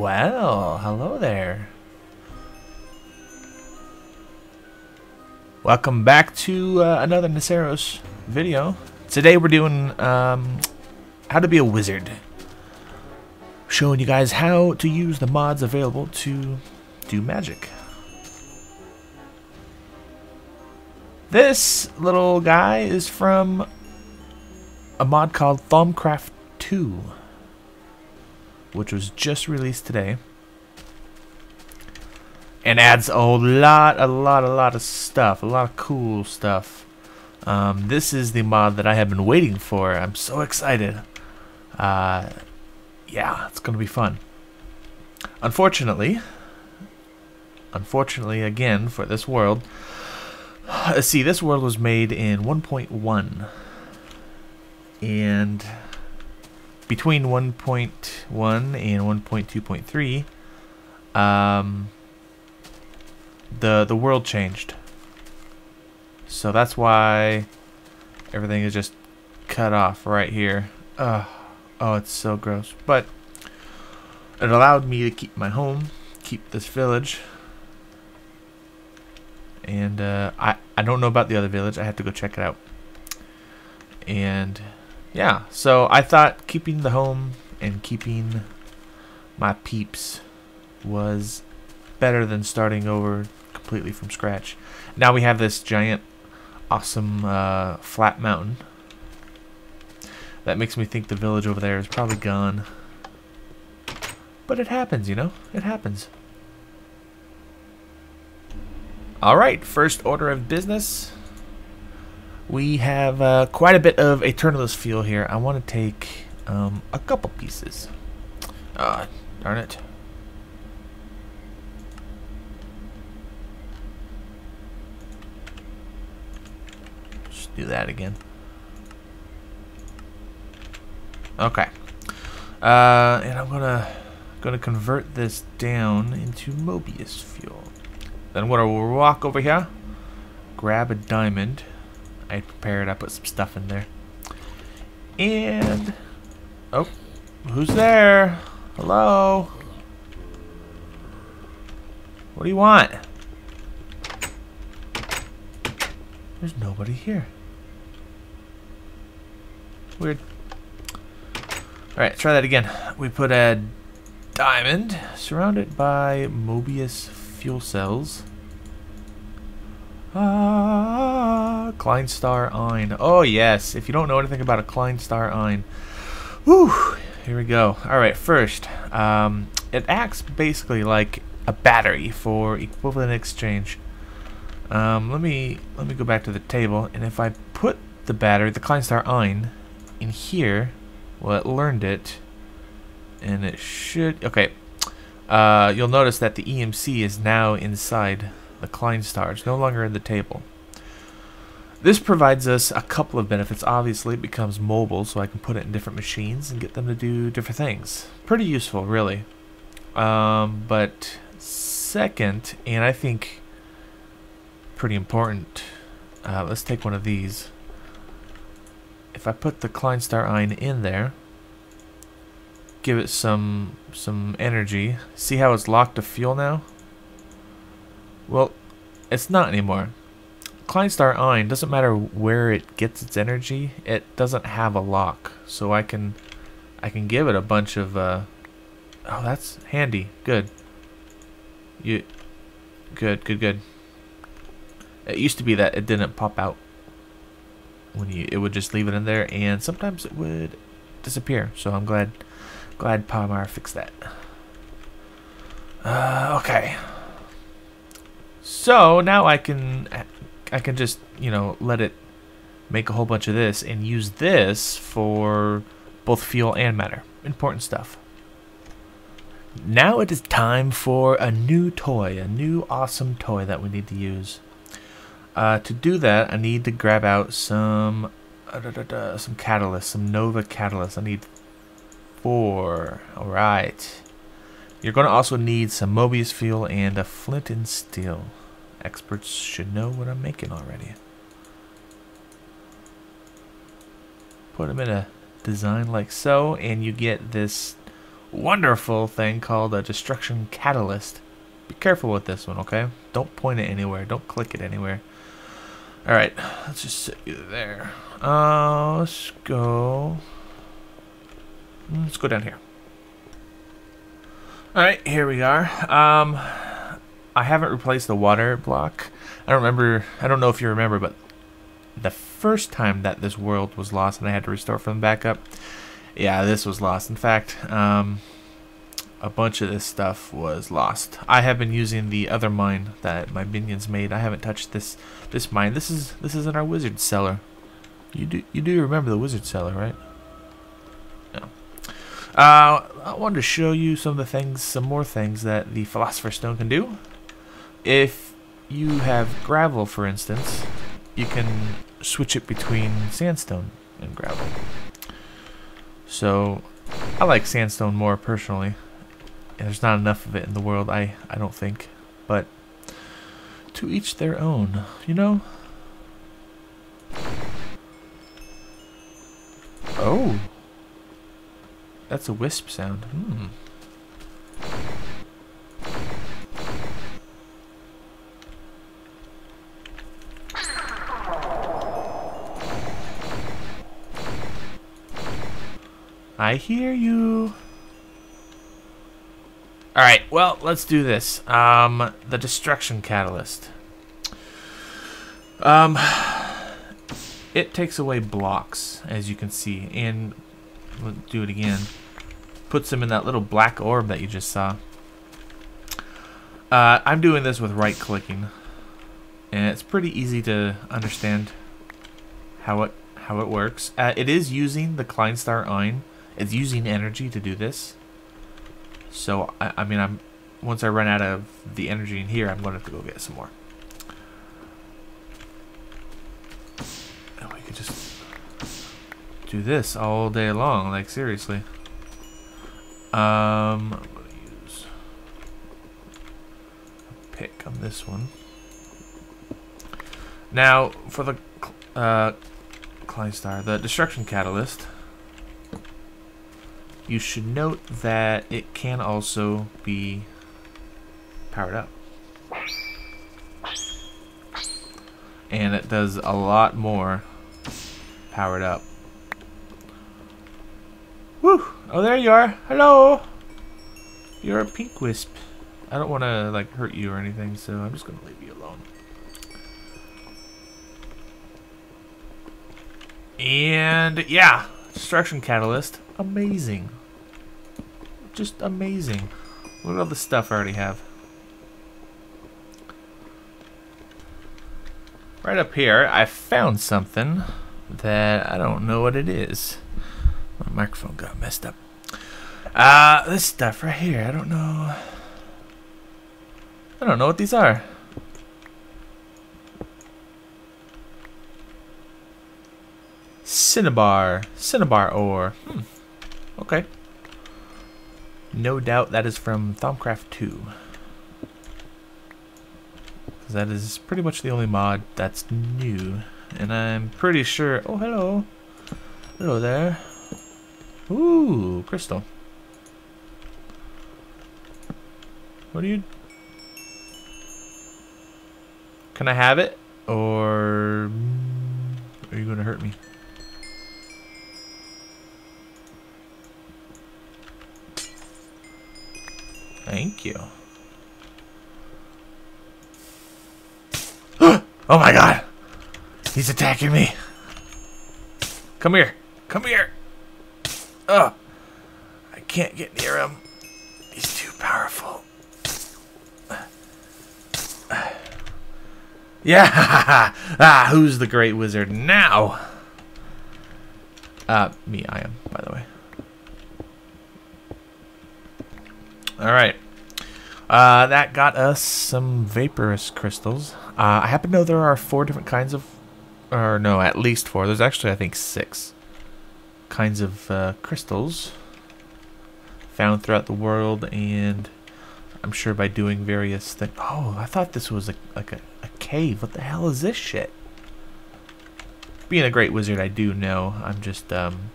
Well, hello there. Welcome back to uh, another Neceros video. Today we're doing um, how to be a wizard. Showing you guys how to use the mods available to do magic. This little guy is from a mod called Thaumcraft 2 which was just released today. And adds a lot, a lot, a lot of stuff, a lot of cool stuff. Um, this is the mod that I have been waiting for. I'm so excited. Uh, yeah, it's going to be fun. Unfortunately, unfortunately again for this world, see, this world was made in 1.1. And between 1.1 and 1.2.3, um, the the world changed. So that's why everything is just cut off right here. Oh, it's so gross. But it allowed me to keep my home, keep this village. And uh, I, I don't know about the other village. I have to go check it out. And yeah, so I thought keeping the home and keeping my peeps was better than starting over completely from scratch. Now we have this giant, awesome uh, flat mountain. That makes me think the village over there is probably gone. But it happens, you know? It happens. Alright, first order of business we have uh, quite a bit of Aeternalis fuel here. I want to take um, a couple pieces. Ah, darn it. Just do that again. Okay. Uh, and I'm gonna gonna convert this down into Mobius fuel. Then what? We'll walk over here, grab a diamond. I prepared. I put some stuff in there. And... Oh, who's there? Hello? What do you want? There's nobody here. Weird. Alright, try that again. We put a diamond surrounded by Mobius fuel cells. Ah, Kleinstar Ein. Oh, yes. If you don't know anything about a Kleinstar Ein. Whew. Here we go. Alright, first. Um, it acts basically like a battery for equivalent exchange. Um, let me let me go back to the table, and if I put the battery, the Kleinstar Ein, in here, well, it learned it, and it should... Okay. Uh, you'll notice that the EMC is now inside the Kleinstar. It's no longer in the table. This provides us a couple of benefits. Obviously, it becomes mobile, so I can put it in different machines and get them to do different things. Pretty useful, really. Um, but second, and I think pretty important, uh, let's take one of these. If I put the Kleinstar Ein in there, give it some some energy. See how it's locked to fuel now? Well, it's not anymore. Kleinstar Ein doesn't matter where it gets its energy, it doesn't have a lock. So I can I can give it a bunch of uh Oh, that's handy. Good. You good, good, good. It used to be that it didn't pop out when you it would just leave it in there and sometimes it would disappear. So I'm glad glad Pahimar fixed that. Uh, okay. So now I can I can just, you know, let it make a whole bunch of this and use this for both fuel and matter. Important stuff. Now it is time for a new toy, a new awesome toy that we need to use. Uh, to do that, I need to grab out some uh, da, da, da, some catalyst, some Nova catalyst. I need four. All right. You're going to also need some Mobius fuel and a flint and steel. Experts should know what I'm making already. Put them in a design like so, and you get this wonderful thing called a destruction catalyst. Be careful with this one, okay? Don't point it anywhere. Don't click it anywhere. Alright, let's just set you there. Uh, let's go... Let's go down here. Alright, here we are. Um, I haven't replaced the water block. I don't remember, I don't know if you remember, but the first time that this world was lost and I had to restore from the backup, yeah, this was lost. In fact, um, a bunch of this stuff was lost. I have been using the other mine that my minions made. I haven't touched this this mine. This is this is in our wizard cellar. You do you do remember the wizard cellar, right? No. Uh, I wanted to show you some of the things, some more things that the philosopher's stone can do. If you have gravel, for instance, you can switch it between sandstone and gravel. So I like sandstone more personally. There's not enough of it in the world, I, I don't think. But to each their own, you know? Oh. That's a wisp sound. Hmm. I hear you. Alright, well, let's do this. Um, the Destruction Catalyst. Um, it takes away blocks, as you can see, and we'll do it again. Puts them in that little black orb that you just saw. Uh, I'm doing this with right-clicking, and it's pretty easy to understand how it how it works. Uh, it is using the Kleinstar Ein, it's using energy to do this. So, I, I mean, I'm once I run out of the energy in here, I'm going to have to go get some more. And we could just do this all day long, like seriously. Um, I'm going to use a pick on this one. Now, for the uh, Kleinstar, the Destruction Catalyst, you should note that it can also be powered up. And it does a lot more powered up. Woo! Oh, there you are. Hello! You're a pink wisp. I don't want to like hurt you or anything, so I'm just going to leave you alone. And yeah, destruction catalyst, amazing just amazing. Look at all the stuff I already have. Right up here, I found something that I don't know what it is. My microphone got messed up. Uh, this stuff right here, I don't know. I don't know what these are. Cinnabar. Cinnabar ore. Hmm. Okay. No doubt that is from Thaumcraft 2. That is pretty much the only mod that's new. And I'm pretty sure... Oh, hello. Hello there. Ooh, crystal. What are you... Can I have it? Or... Are you going to hurt me? Thank you. oh my god! He's attacking me! Come here! Come here! Ugh! I can't get near him. He's too powerful. Yeah! ah, who's the great wizard now? Uh, me, I am, by the way. Alright. Uh, that got us some vaporous crystals. Uh, I happen to know there are four different kinds of... Or no, at least four. There's actually, I think, six kinds of uh, crystals found throughout the world. And I'm sure by doing various things... Oh, I thought this was a, like a, a cave. What the hell is this shit? Being a great wizard, I do know. I'm just um,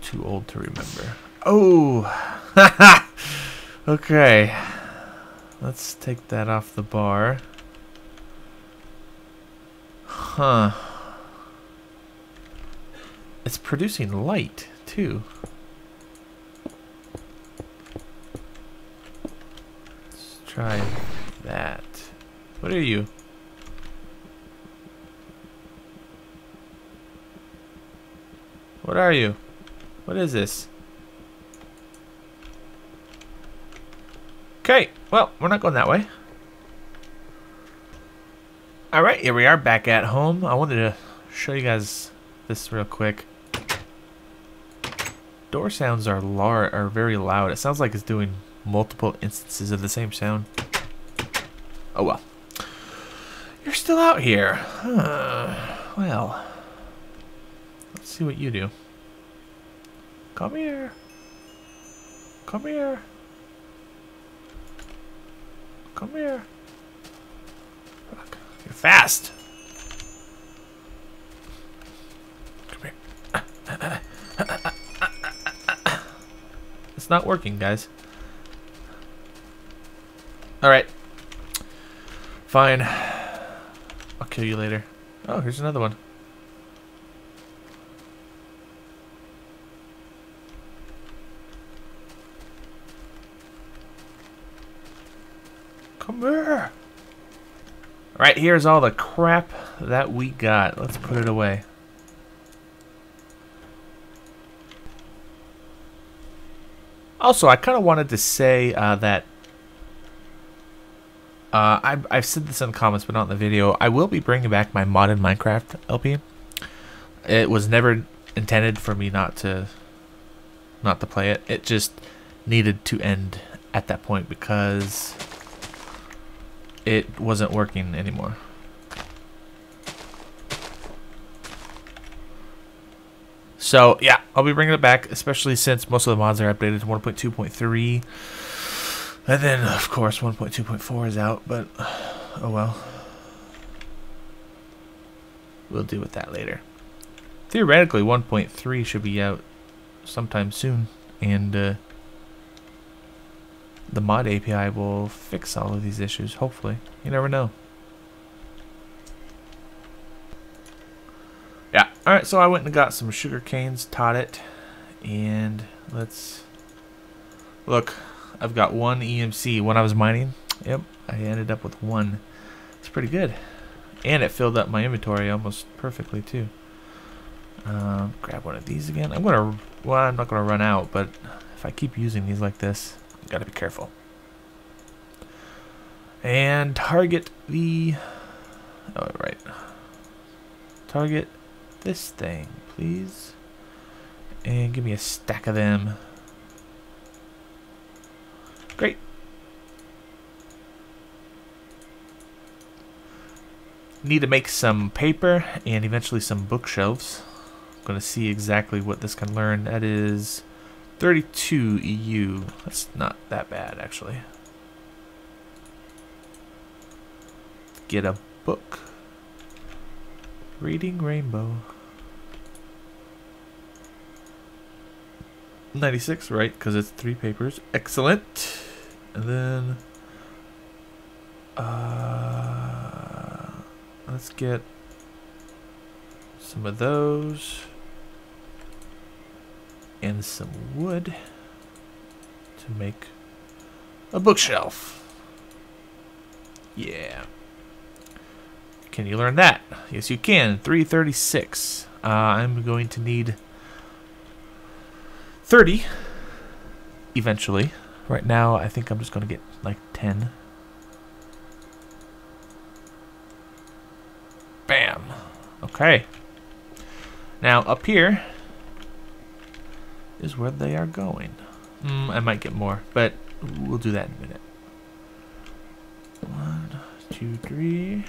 too old to remember. Oh! okay. Let's take that off the bar. Huh. It's producing light, too. Let's try that. What are you? What are you? What is this? Okay, well, we're not going that way. Alright, here we are back at home. I wanted to show you guys this real quick. Door sounds are lar are very loud. It sounds like it's doing multiple instances of the same sound. Oh well. You're still out here. Huh. Well. Let's see what you do. Come here. Come here. Come here. Fuck. You're fast. Come here. it's not working, guys. Alright. Fine. I'll kill you later. Oh, here's another one. Come here. Alright, here's all the crap that we got. Let's put it away. Also, I kind of wanted to say uh, that uh, I've, I've said this in the comments, but not in the video. I will be bringing back my modded Minecraft LP. It was never intended for me not to not to play it. It just needed to end at that point because it wasn't working anymore. So, yeah, I'll be bringing it back, especially since most of the mods are updated to 1.2.3. And then, of course, 1.2.4 is out, but oh well. We'll deal with that later. Theoretically, 1.3 should be out sometime soon, and uh, the mod API will fix all of these issues, hopefully. You never know. Yeah, alright, so I went and got some sugar canes, taught it, and let's look. I've got one EMC. When I was mining, yep, I ended up with one. It's pretty good. And it filled up my inventory almost perfectly, too. Uh, grab one of these again. I'm going to, well, I'm not going to run out, but if I keep using these like this, got to be careful. And target the, oh, right. Target this thing, please. And give me a stack of them. Great. Need to make some paper and eventually some bookshelves. I'm going to see exactly what this can learn. That is 32 EU. That's not that bad, actually. Get a book. Reading Rainbow. 96, right? Because it's three papers. Excellent. And then uh, let's get some of those and some wood to make a bookshelf. Yeah. Can you learn that? Yes, you can. 336. Uh, I'm going to need 30 eventually. Right now, I think I'm just going to get like 10. Bam. Okay. Now, up here is where they are going. Mm, I might get more, but we'll do that in a minute. One, two, three.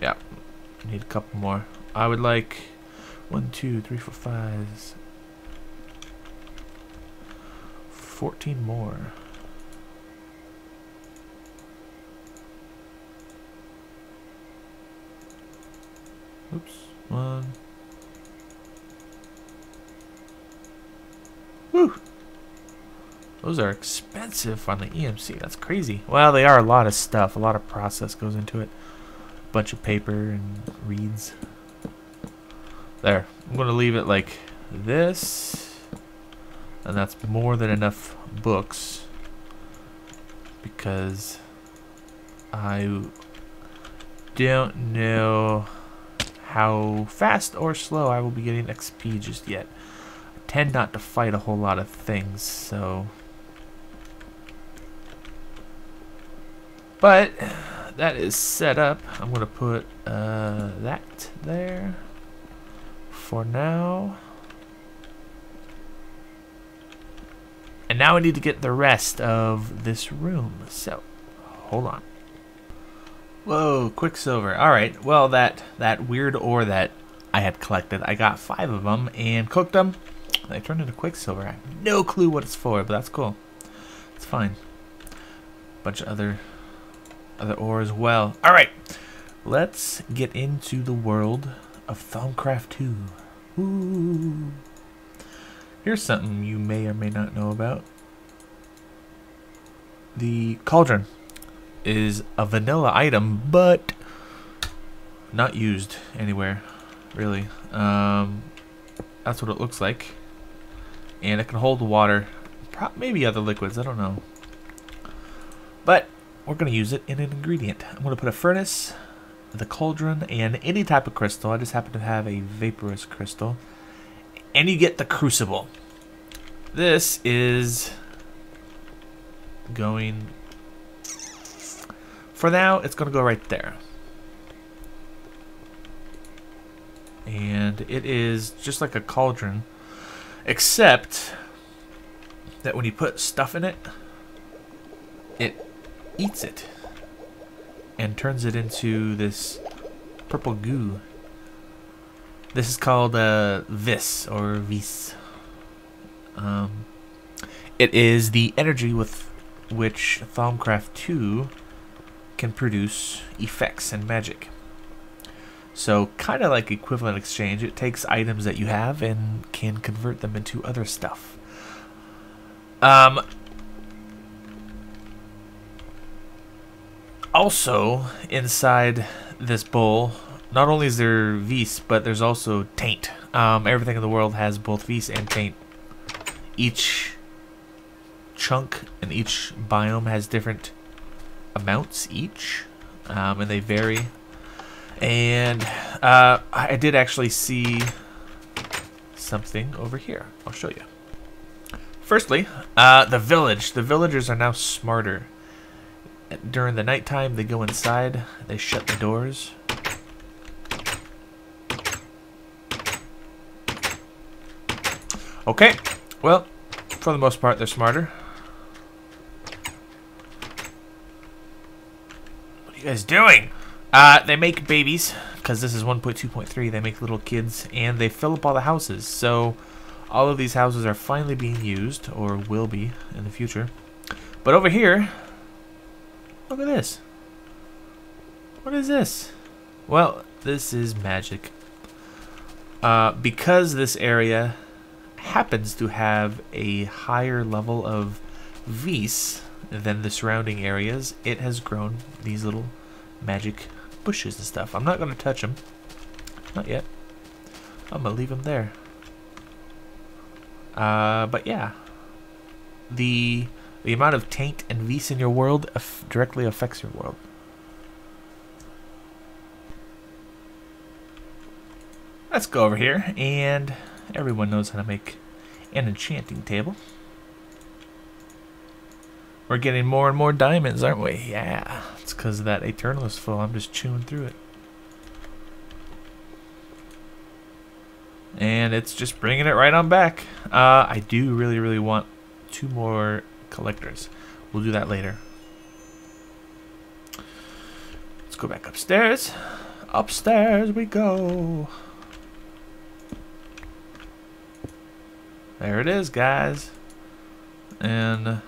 Yeah, need a couple more. I would like one, two, three, four, five, 14 more. Oops. One. Whew. Those are expensive on the EMC. That's crazy. Well, they are a lot of stuff. A lot of process goes into it. A bunch of paper and reeds. There. I'm going to leave it like this. And that's more than enough books. Because I don't know how fast or slow I will be getting XP just yet. I tend not to fight a whole lot of things, so... But, that is set up. I'm going to put uh, that there for now. And now I need to get the rest of this room. So, hold on. Whoa, Quicksilver. Alright, well, that, that weird ore that I had collected, I got five of them and cooked them. They turned into Quicksilver. I have no clue what it's for, but that's cool. It's fine. Bunch of other, other ore as well. Alright, let's get into the world of Thaumcraft 2. Ooh. Here's something you may or may not know about. The cauldron is a vanilla item, but not used anywhere, really. Um, that's what it looks like. And it can hold water, maybe other liquids, I don't know. But we're going to use it in an ingredient. I'm going to put a furnace, the cauldron, and any type of crystal. I just happen to have a vaporous crystal. And you get the crucible. This is going for now, it's going to go right there. And it is just like a cauldron, except that when you put stuff in it, it eats it and turns it into this purple goo. This is called uh, Vis or Vis. Um, it is the energy with which Thaumcraft 2 can produce effects and magic. So kind of like equivalent exchange, it takes items that you have and can convert them into other stuff. Um, also, inside this bowl, not only is there Vis, but there's also Taint. Um, everything in the world has both Vis and Taint. Each chunk and each biome has different amounts each, um, and they vary. And uh, I did actually see something over here. I'll show you. Firstly, uh, the village. The villagers are now smarter. During the nighttime, they go inside. They shut the doors. Okay, well, for the most part, they're smarter. Guys doing? Uh, they make babies, because this is 1.2.3. They make little kids, and they fill up all the houses. So, all of these houses are finally being used, or will be in the future. But over here, look at this. What is this? Well, this is magic. Uh, because this area happens to have a higher level of Vis, than the surrounding areas, it has grown these little magic bushes and stuff. I'm not going to touch them. Not yet. I'm going to leave them there. Uh, but yeah. The the amount of taint and Vis in your world directly affects your world. Let's go over here, and everyone knows how to make an enchanting table. We're getting more and more diamonds, aren't we? Yeah, it's because of that Aeternalis fuel. I'm just chewing through it. And it's just bringing it right on back. Uh, I do really, really want two more collectors. We'll do that later. Let's go back upstairs. Upstairs we go. There it is, guys. And...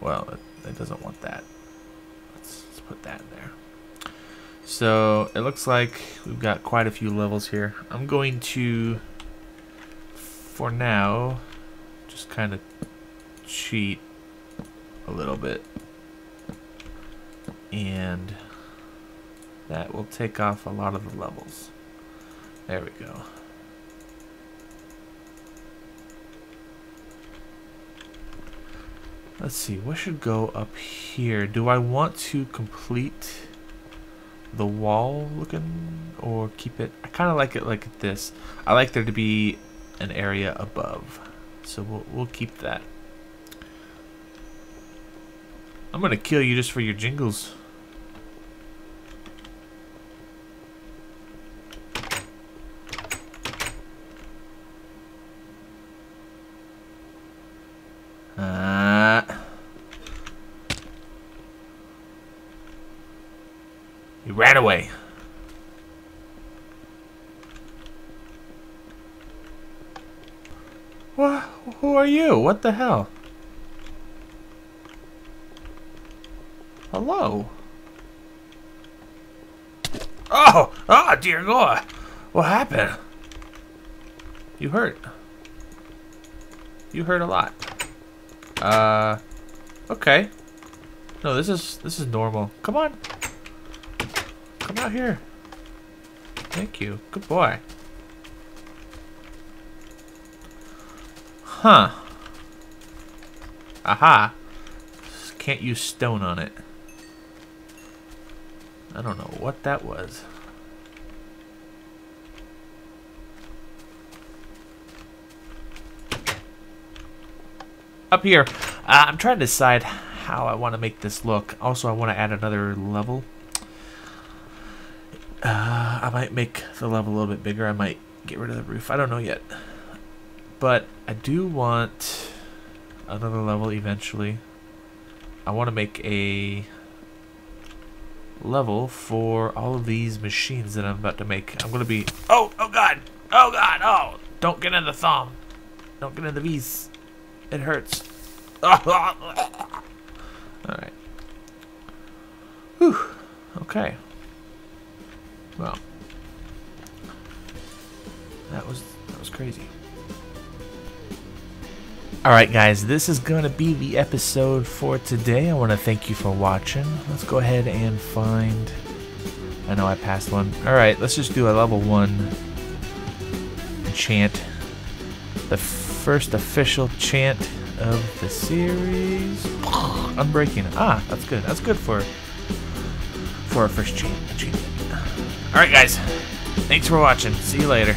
Well, it, it doesn't want that. Let's, let's put that there. So it looks like we've got quite a few levels here. I'm going to, for now, just kind of cheat a little bit. And that will take off a lot of the levels. There we go. Let's see, what should go up here? Do I want to complete the wall looking or keep it? I kind of like it like this. I like there to be an area above. So we'll, we'll keep that. I'm going to kill you just for your jingles. Ran away. What? Who are you? What the hell? Hello? Oh! Oh, dear God! What happened? You hurt. You hurt a lot. Uh... Okay. No, this is this is normal. Come on. Out here. Thank you. Good boy. Huh. Aha. Can't use stone on it. I don't know what that was. Up here, uh, I'm trying to decide how I want to make this look. Also, I want to add another level. Uh, I might make the level a little bit bigger. I might get rid of the roof. I don't know yet. But I do want another level eventually. I want to make a level for all of these machines that I'm about to make. I'm going to be... Oh! Oh, God! Oh, God! Oh! Don't get in the thumb. Don't get in the V's. It hurts. Alright. Whew. Okay. Well, that was that was crazy. Alright guys, this is going to be the episode for today. I want to thank you for watching. Let's go ahead and find... I know I passed one. Alright, let's just do a level 1 chant. The first official chant of the series. Unbreaking. Ah, that's good. That's good for for our first chant. chant. Alright guys, thanks for watching. See you later.